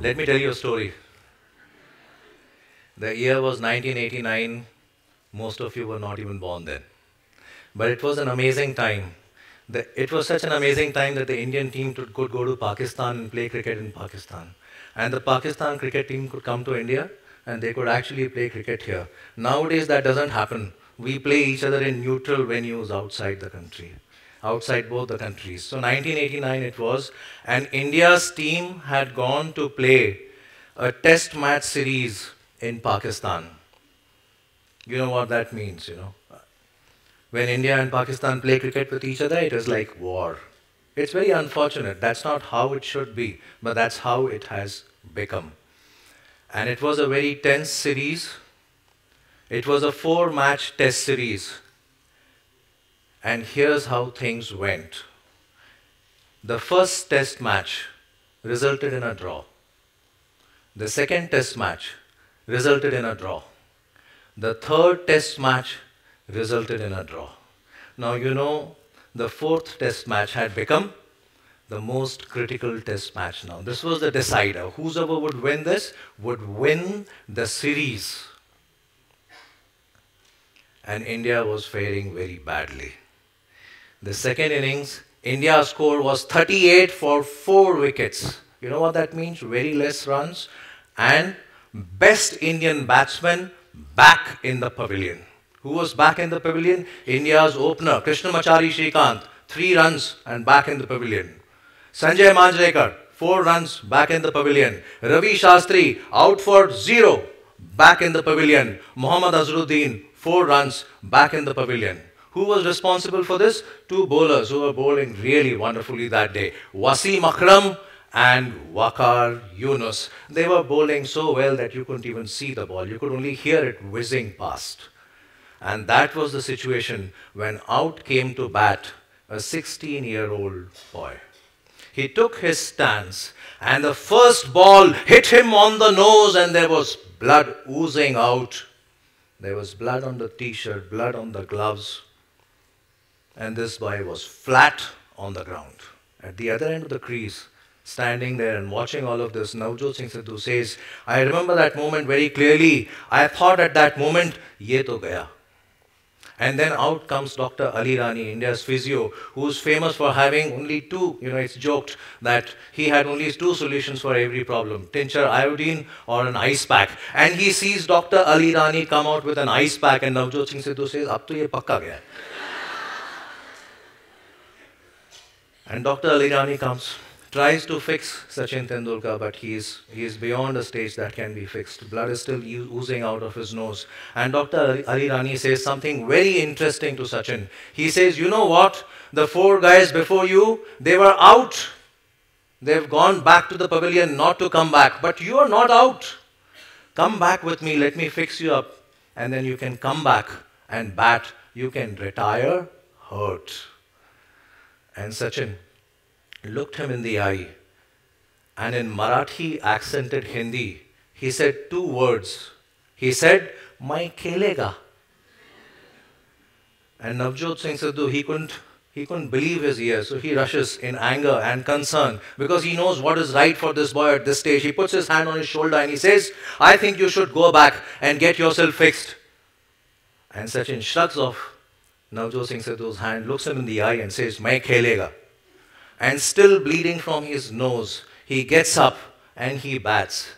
Let me tell you a story. The year was 1989. Most of you were not even born then. But it was an amazing time. The, it was such an amazing time that the Indian team could, could go to Pakistan and play cricket in Pakistan. And the Pakistan cricket team could come to India and they could actually play cricket here. Nowadays, that doesn't happen. We play each other in neutral venues outside the country, outside both the countries. So, 1989 it was, and India's team had gone to play a test match series in Pakistan. You know what that means, you know. When India and Pakistan play cricket with each other, it is like war. It's very unfortunate. That's not how it should be, but that's how it has become. And it was a very tense series. It was a four match test series. And here's how things went. The first test match resulted in a draw. The second test match resulted in a draw. The third test match resulted in a draw. Now, you know, the fourth test match had become the most critical test match now. This was the decider. Whoever would win this would win the series. And India was faring very badly. The second innings, India's score was 38 for 4 wickets. You know what that means? Very less runs. And best Indian batsman back in the pavilion. Who was back in the pavilion? India's opener, Krishnamachari Srikanth, three runs and back in the pavilion. Sanjay Manjrekar, four runs back in the pavilion. Ravi Shastri, out for zero, back in the pavilion. Muhammad Azharuddin, four runs back in the pavilion. Who was responsible for this? Two bowlers who were bowling really wonderfully that day. Wasim Akram and Waqar Younis. They were bowling so well that you couldn't even see the ball. You could only hear it whizzing past. And that was the situation when out came to bat a 16 year old boy. He took his stance, and the first ball hit him on the nose, and there was blood oozing out. There was blood on the t shirt, blood on the gloves, and this boy was flat on the ground. At the other end of the crease, standing there and watching all of this, Navjot Singh Sidhu says, I remember that moment very clearly. I thought at that moment, ye to gaya. And then out comes Dr. Ali Irani, India's physio, who's famous for having only two, you know, it's joked that he had only two solutions for every problem, tincture iodine or an ice pack. And he sees Dr. Ali Irani come out with an ice pack and Navjot Singh Sidhu says, ab to ye pakka gaya. And Dr. Ali Irani comes tries to fix Sachin Tendulkar, but he is, he is beyond a stage that can be fixed. Blood is still oozing out of his nose. And Dr. Ali Irani says something very interesting to Sachin. He says, You know what? The four guys before you, they were out. They've gone back to the pavilion not to come back. But you are not out. Come back with me, let me fix you up. And then you can come back and bat. You can retire hurt. And Sachin, looked him in the eye, and in Marathi accented Hindi, he said two words. He said, My kelega. And Navjot Singh Sidhu, he couldn't, he couldn't believe his ears, so he rushes in anger and concern because he knows what is right for this boy at this stage. He puts his hand on his shoulder and he says, I think you should go back and get yourself fixed. And Sachin shrugs off Navjot Singh Sidhu's hand, looks him in the eye and says, Mai khelega and still bleeding from his nose, he gets up and he bats.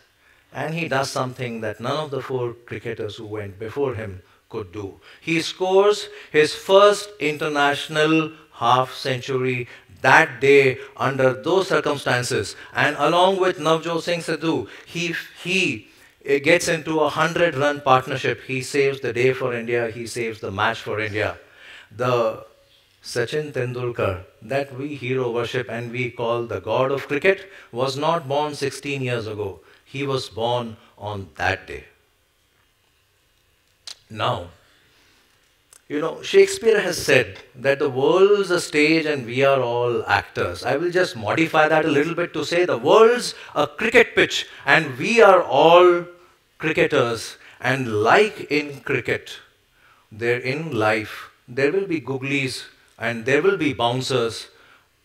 And he does something that none of the four cricketers who went before him could do. He scores his first international half century that day under those circumstances. And along with Navjot Singh Sidhu, he, he gets into a 100 run partnership. He saves the day for India, he saves the match for India. The Sachin Tendulkar, that we hero worship and we call the god of cricket, was not born 16 years ago. He was born on that day. Now, you know, Shakespeare has said that the world's a stage and we are all actors. I will just modify that a little bit to say the world's a cricket pitch and we are all cricketers. And like in cricket, there in life, there will be googlies and there will be bouncers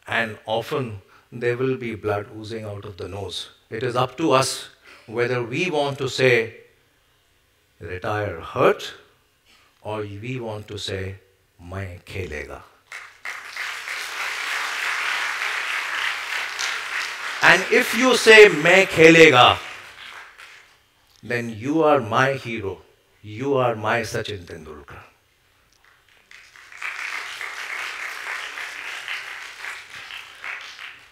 and often there will be blood oozing out of the nose. It is up to us whether we want to say retire hurt or we want to say main khelega. And if you say main khelega, then you are my hero. You are my Sachin Tendulkar.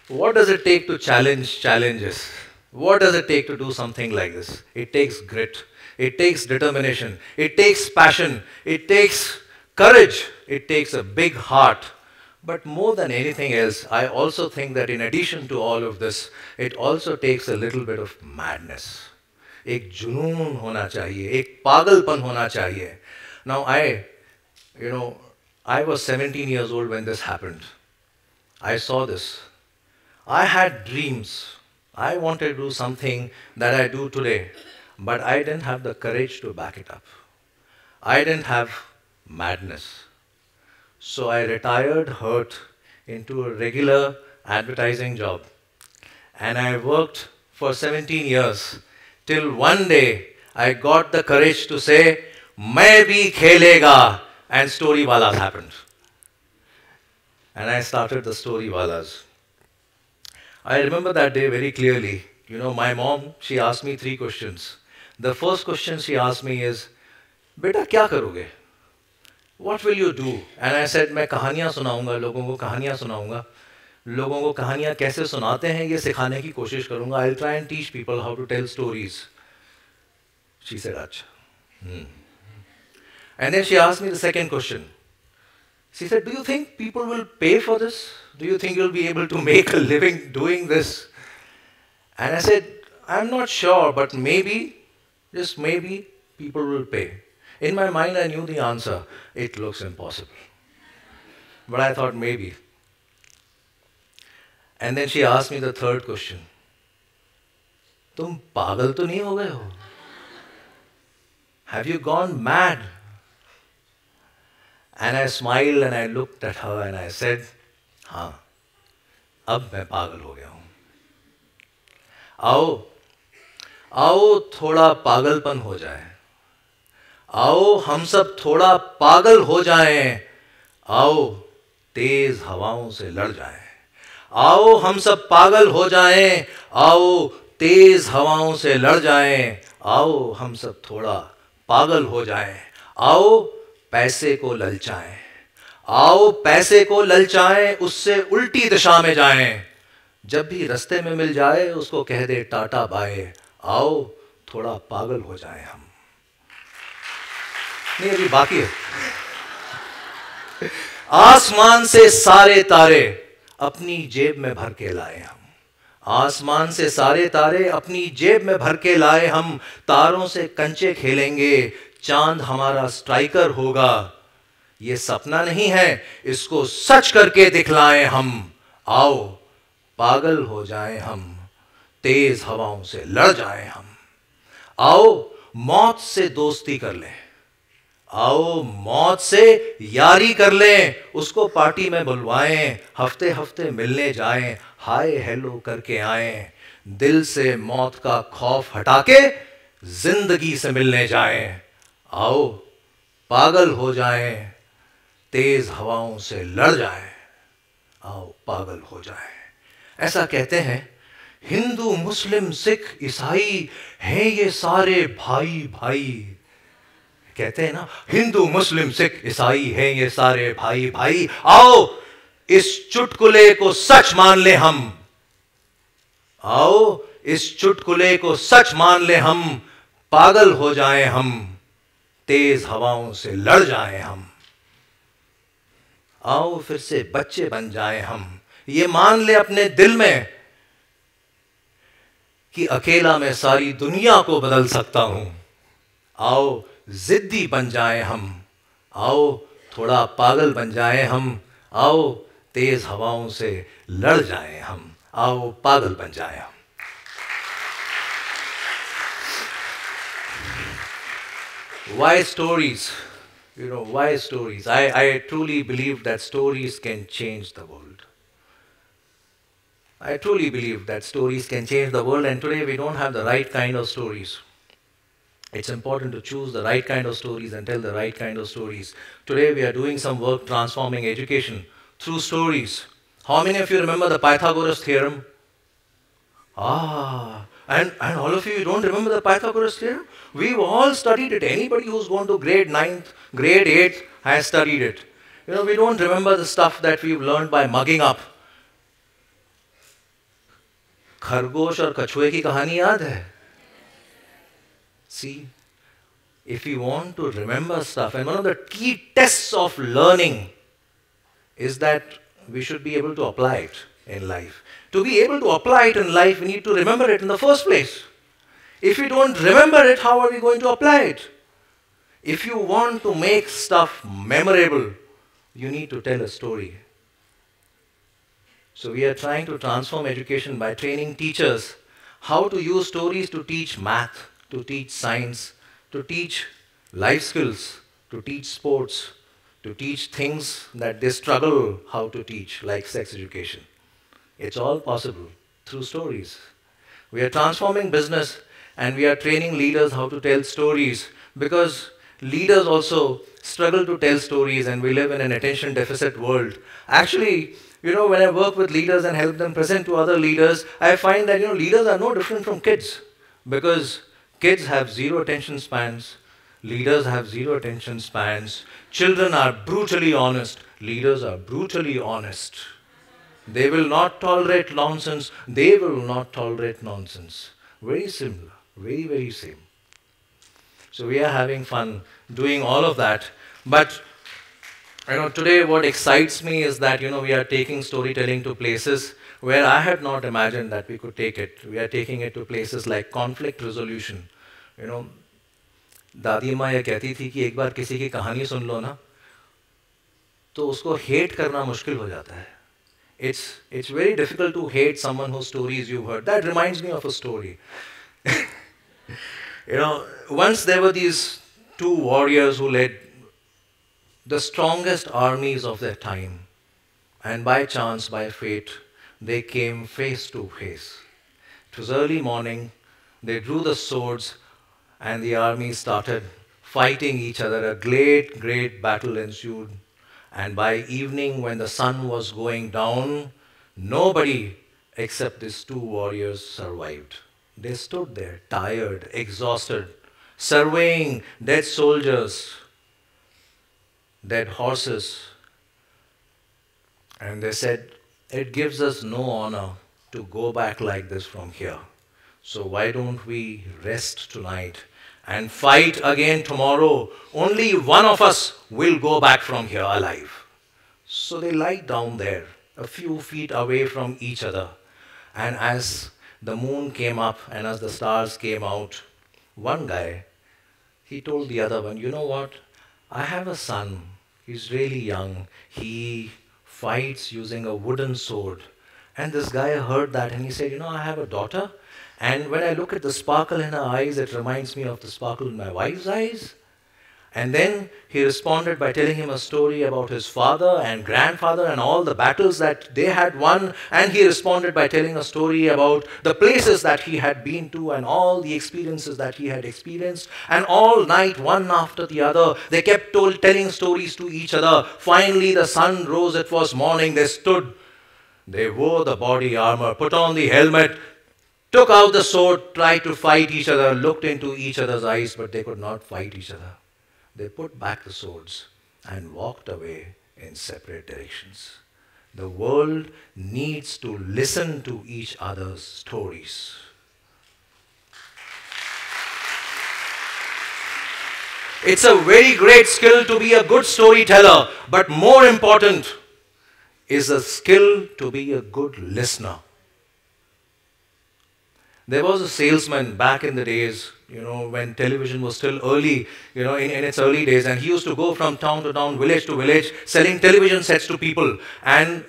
What does it take to challenge challenges? What does it take to do something like this? It takes grit. It takes determination. It takes passion. It takes courage. It takes a big heart. But more than anything else, I also think that in addition to all of this, it also takes a little bit of madness. एक जुनून होना चाहिए एक पागलपन होना चाहिए Now I, you know, I was 17 years old when this happened. I saw this. I had dreams. I wanted to do something that I do today, but I didn't have the courage to back it up. I didn't have madness. So I retired hurt into a regular advertising job. And I worked for 17 years till one day I got the courage to say, Main bhi khelega, and Storywallahs happened. And I started the Storywallahs. I remember that day very clearly. You know, my mom, she asked me three questions. The first question she asked me is, बेटा क्या करोगे What will you do? And I said, मैं कहानियाँ सुनाऊँगा लोगों को कहानियाँ सुनाऊँगा लोगों को कहानियाँ कैसे सुनाते हैं ये सिखाने की कोशिश करूँगा I try and teach people how to tell stories she said अच्छा and then she asked me the second question She said, Do you think people will pay for this? Do you think you'll be able to make a living doing this? And I said, I'm not sure, but maybe, just maybe, people will pay. In my mind, I knew the answer. It looks impossible. But I thought maybe. And then she asked me the third question. तुम पागल तो नहीं हो गए हो Have you gone mad? And I smiled and I looked at her and I said, हाँ अब मैं पागल हो गया हूँ आओ आओ थोड़ा पागलपन हो जाए आओ हम सब थोड़ा पागल हो जाएँ आओ तेज हवाओं से लड़ जाएँ आओ हम सब पागल हो जाएँ आओ तेज हवाओं से लड़ जाएँ आओ हम सब थोड़ा पागल हो जाएँ आओ पैसे को ललचाएँ। आओ, पैसे को ललचाएँ, उससे उल्टी दिशा में जाएँ। जब भी रास्ते में मिल जाए, उसको कह दे, टाटा, बाय। आओ, थोड़ा पागल हो जाए हम। नहीं अभी बाकी है। आसमान से सारे तारे अपनी जेब में भर के लाए हम। आसमान से सारे तारे अपनी जेब में भर के लाए हम। तारों से कंचे खेलेंगे चाँद हमारा स्ट्राइकर होगा। ये सपना नहीं है, इसको सच करके दिखलाएँ हम। आओ, पागल हो जाएँ हम, तेज हवाओं से लड़ जाएँ हम। आओ, मौत से दोस्ती कर लें। आओ, मौत से यारी कर लें, उसको पार्टी में बुलवाएँ हफ़्ते हफ़्ते मिलने जाएँ, हाय हेलो करके आए, दिल से मौत का खौफ हटा के ज़िंदगी से मिलने जाएँ। आओ, पागल हो जाएँ, तेज हवाओं से लड़ जाएँ। आओ, पागल हो जाएँ। ऐसा कहते हैं, हिंदू, मुस्लिम, सिख, ईसाई हैं ये सारे भाई भाई कहते हैं ना, हिंदू, मुस्लिम, सिख, ईसाई हैं ये सारे भाई भाई आओ, इस चुटकुले को सच मान ले हम। आओ, इस चुटकुले को सच मान ले हम। पागल हो जाएँ हम। तेज हवाओं से लड़ जाएँ हम। आओ फिर से बच्चे बन जाएँ हम। ये मान ले अपने दिल में कि अकेला मैं सारी दुनिया को बदल सकता हूँ। आओ जिद्दी बन जाएँ हम। आओ थोड़ा पागल बन जाएँ हम। आओ तेज हवाओं से लड़ जाएँ हम। आओ पागल बन जाएँ हम। Why stories you know why stories I, I truly believe that stories can change the world I truly believe that stories can change the world, and today we don't have the right kind of stories. It's important to choose the right kind of stories and tell the right kind of stories. Today we are doing some work transforming education through stories. How many of you remember the Pythagoras theorem? Ah, and, and all of you don't remember the Pythagoras theorem? We've all studied it. Anybody who's gone to grade 9th, grade 8th has studied it. You know, we don't remember the stuff that we've learned by mugging up. खरगोश और कछुए की कहानी याद है See, if you want to remember stuff, and one of the key tests of learning is that we should be able to apply it in life. To be able to apply it in life, we need to remember it in the first place. If we don't remember it, how are we going to apply it? If you want to make stuff memorable, you need to tell a story. So we are trying to transform education by training teachers how to use stories to teach math, to teach science, to teach life skills, to teach sports, to teach things that they struggle how to teach, like sex education. It's all possible through stories. We are transforming business and we are training leaders how to tell stories because leaders also struggle to tell stories and we live in an attention deficit world. Actually, you know, when I work with leaders and help them present to other leaders, I find that, you know, leaders are no different from kids because kids have zero attention spans, leaders have zero attention spans, children are brutally honest, leaders are brutally honest. They will not tolerate nonsense, they will not tolerate nonsense. Very similar, very, very same. So we are having fun doing all of that. But you know, today what excites me is that you know we are taking storytelling to places where I had not imagined that we could take it. We are taking it to places like conflict resolution. You know, दादी माँ ये कहती थी कि एक बार किसी की कहानी सुन लो ना तो उसको हेट करना मुश्किल हो जाता है it's it's very difficult to hate someone whose stories you've heard. That reminds me of a story. you know, once there were these two warriors who led the strongest armies of their time. And by chance, by fate, they came face to face. It was early morning. They drew the swords, and the army started fighting each other. A great, great battle ensued. And by evening, when the sun was going down, nobody except these two warriors survived. They stood there, tired, exhausted, surveying dead soldiers, dead horses. And they said, It gives us no honor to go back like this from here. So why don't we rest tonight and fight again tomorrow? Only one of us will go back from here alive. So they lie down there, a few feet away from each other. And as the moon came up and as the stars came out, one guy, he told the other one, You know what? I have a son He's really young. He fights using a wooden sword. And this guy heard that and he said, You know, I have a daughter. And when I look at the sparkle in her eyes, it reminds me of the sparkle in my wife's eyes. And then he responded by telling him a story about his father and grandfather and all the battles that they had won. And he responded by telling a story about the places that he had been to and all the experiences that he had experienced. And all night, one after the other, they kept told, telling stories to each other. Finally, the sun rose, it was morning. They stood, they wore the body armor, put on the helmet, took out the sword, tried to fight each other, looked into each other's eyes, but they could not fight each other. They put back the swords and walked away in separate directions. The world needs to listen to each other's stories. It's a very great skill to be a good storyteller, but more important is a skill to be a good listener. There was a salesman back in the days you know, when television was still early, you know, in, in its early days. And he used to go from town to town, village to village, selling television sets to people. And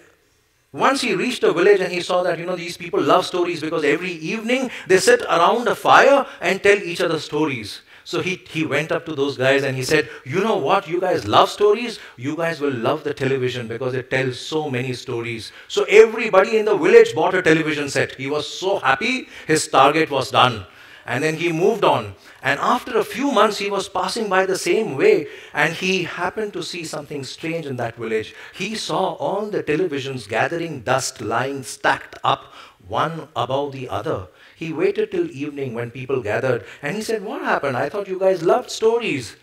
once he reached a village and he saw that, you know, these people love stories because every evening they sit around a fire and tell each other stories. So he, he went up to those guys and he said, You know what? You guys love stories. You guys will love the television because it tells so many stories. So everybody in the village bought a television set. He was so happy his target was done. And then he moved on. And after a few months, he was passing by the same way and he happened to see something strange in that village. He saw all the televisions gathering dust lying stacked up one above the other. He waited till evening when people gathered and he said, What happened? I thought you guys loved stories.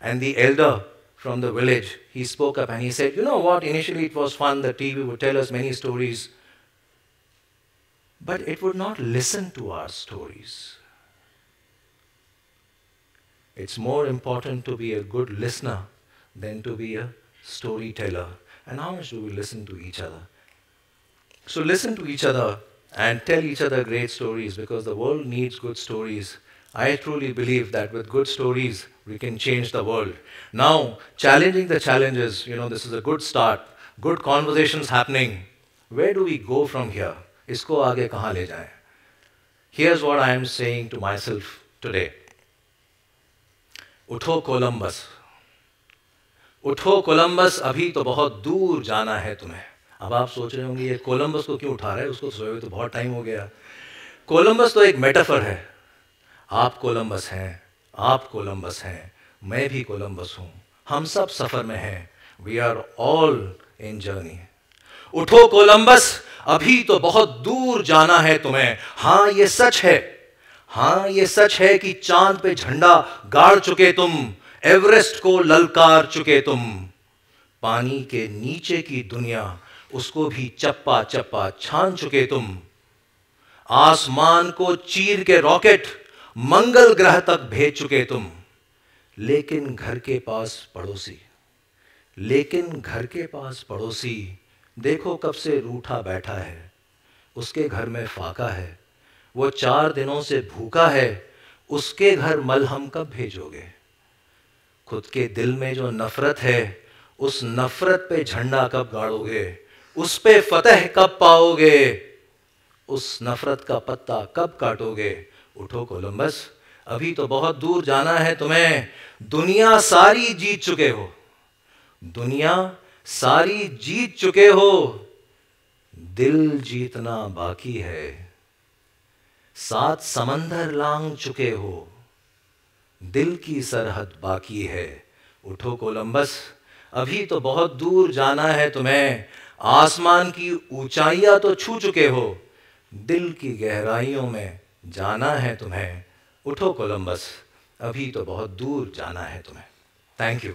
And the elder from the village, he spoke up and he said, You know what? Initially it was fun. The TV would tell us many stories. But it would not listen to our stories. It's more important to be a good listener than to be a storyteller. And how much do we listen to each other? So listen to each other and tell each other great stories because the world needs good stories. I truly believe that with good stories, we can change the world. Now, challenging the challenges, you know, this is a good start. Good conversations happening. Where do we go from here? Isko aage kahan le jaye? Here's what I am saying to myself today. उठो Columbus उठो Columbus अभी तो बहुत दूर जाना है तुम्हें अब आप सोच रहे होंगे, ये कोलंबस को क्यों उठा रहे हैं? उसको सोए हुए तो बहुत टाइम हो गया। कोलंबस तो एक मेटाफर है। आप कोलंबस हैं, आप कोलंबस हैं, मैं भी कोलंबस हूँ। हम सब सफ़र में हैं। We are all in journey उठो कोलंबस, अभी तो बहुत दूर जाना है तुम्हें। हाँ, ये सच है। हाँ, ये सच है कि चाँद पे झंडा गाड़ चुके तुम, एवरेस्ट को ललकार चुके तुम। पानी के नीचे की दुनिया उसको भी चप्पा चप्पा छान चुके तुम। आसमान को चीर के रॉकेट मंगल ग्रह तक भेज चुके तुम। लेकिन घर के पास पड़ोसी, लेकिन घर के पास पड़ोसी, देखो कब से रूठा बैठा है। उसके घर में फाका है, वो चार दिनों से भूखा है, उसके घर मलहम कब भेजोगे? खुद के दिल में जो नफरत है, उस नफरत पे झंडा कब गाड़ोगे? उस पे फतेह कब पाओगे? उस नफरत का पत्ता कब काटोगे? उठो कोलंबस, अभी तो बहुत दूर जाना है तुम्हें। दुनिया सारी जीत चुके हो। दुनिया सारी जीत चुके हो। दिल जीतना बाकी है। सात समंदर लांग चुके हो। दिल की सरहद बाकी है। उठो कोलंबस, अभी तो बहुत दूर जाना है तुम्हें। आसमान की ऊंचाइयाँ तो छू चुके हो, दिल की गहराइयों में जाना है तुम्हें। उठो कोलंबस, अभी तो बहुत दूर जाना है तुम्हें। Thank you